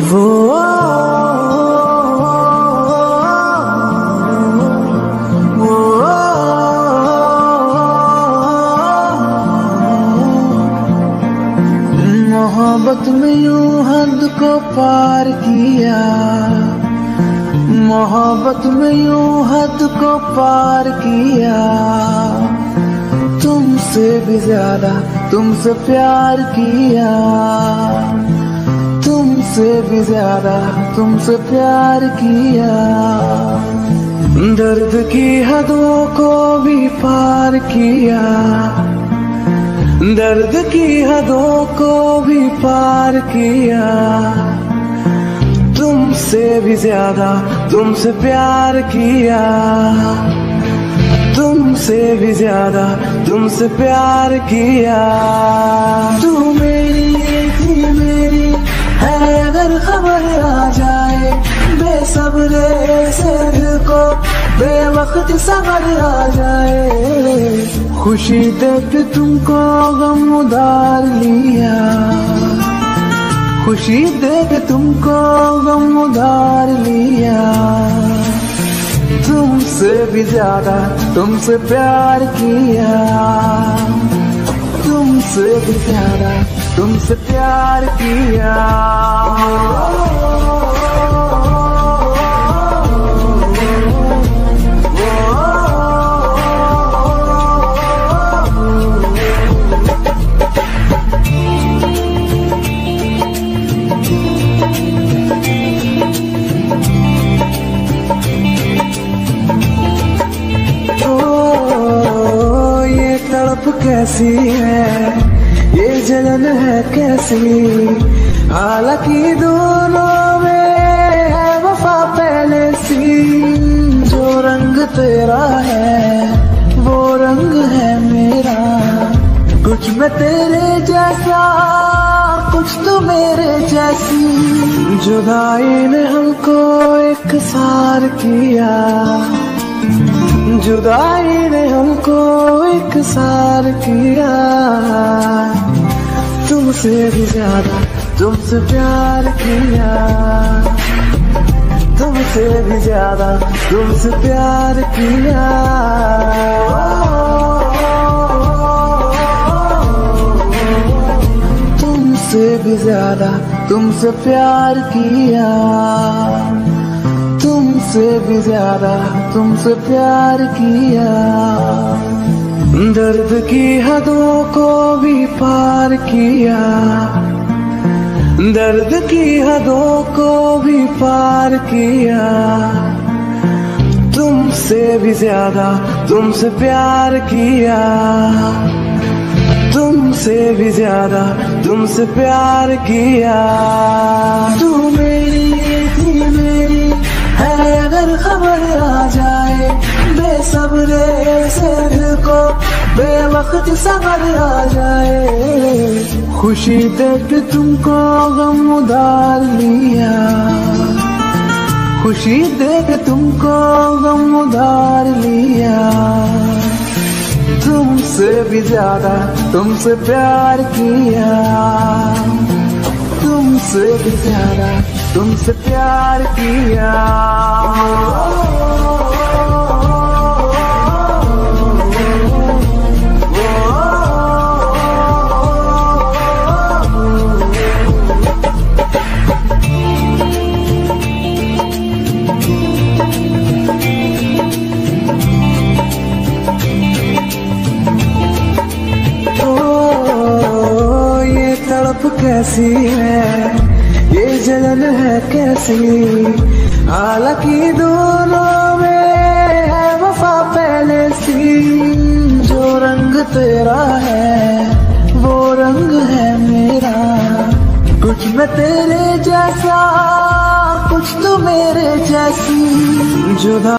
वो मोहब्बत में यूँ हद को पार किया। मोहब्बत में यूँ हद को पार किया। तुमसे भी ज़्यादा, तुमसे प्यार किया। तुमसे भी ज़्यादा तुमसे प्यार किया। दर्द की हदों को भी पार किया। दर्द की हदों को भी पार किया। तुमसे भी ज़्यादा तुमसे प्यार किया। तुमसे भी ज़्यादा तुमसे प्यार किया। तू मेरी बेसब्रे से दिल को बेवक्त सबर आ जाए। खुशी देख तुमको गम उधार लिया। खुशी देख तुमको गम उधार लिया। तुमसे भी ज़्यादा, तुमसे प्यार किया। तुमसे भी ज़्यादा, तुमसे प्यार किया। कैसी है? ये जलन है कैसी? हालाँकि दोनों में है वफा पहले सी। जो रंग तेरा है, वो रंग है मेरा। कुछ मैं तेरे जैसा, कुछ तो मेरे जैसी। जुदाई ने हमको एक सार किया। जुदाई ने हमको एक सार किया। तुमसे भी ज़्यादा तुमसे प्यार किया। तुमसे भी ज़्यादा तुमसे प्यार किया। तुमसे भी ज़्यादा तुमसे प्यार किया। तुमसे भी ज़्यादा तुमसे प्यार किया। दर्द की हदों को भी पार किया। दर्द की हदों को भी पार किया। तुमसे भी ज़्यादा तुमसे प्यार किया। तुमसे भी ज़्यादा तुमसे प्यार किया। तू मेरी थी मेरी है अगर खबर आ जाए, बेसब्रे से दिल को बेवक्त सबर आ जाए। खुशी देख तुमको गम उधार लिया। खुशी देख तुमको गम उधार लिया। तुमसे भी ज़्यादा, तुमसे प्यार किया। तुमसे भी ज़्यादा तुमसे प्यार किया। कैसी है? ये जलन है कैसी? हालाँकि दोनों में है वफा पहले सी। जो रंग तेरा है, वो रंग है मेरा। कुछ मैं तेरे जैसा, कुछ तो मेरे जैसी। जुदा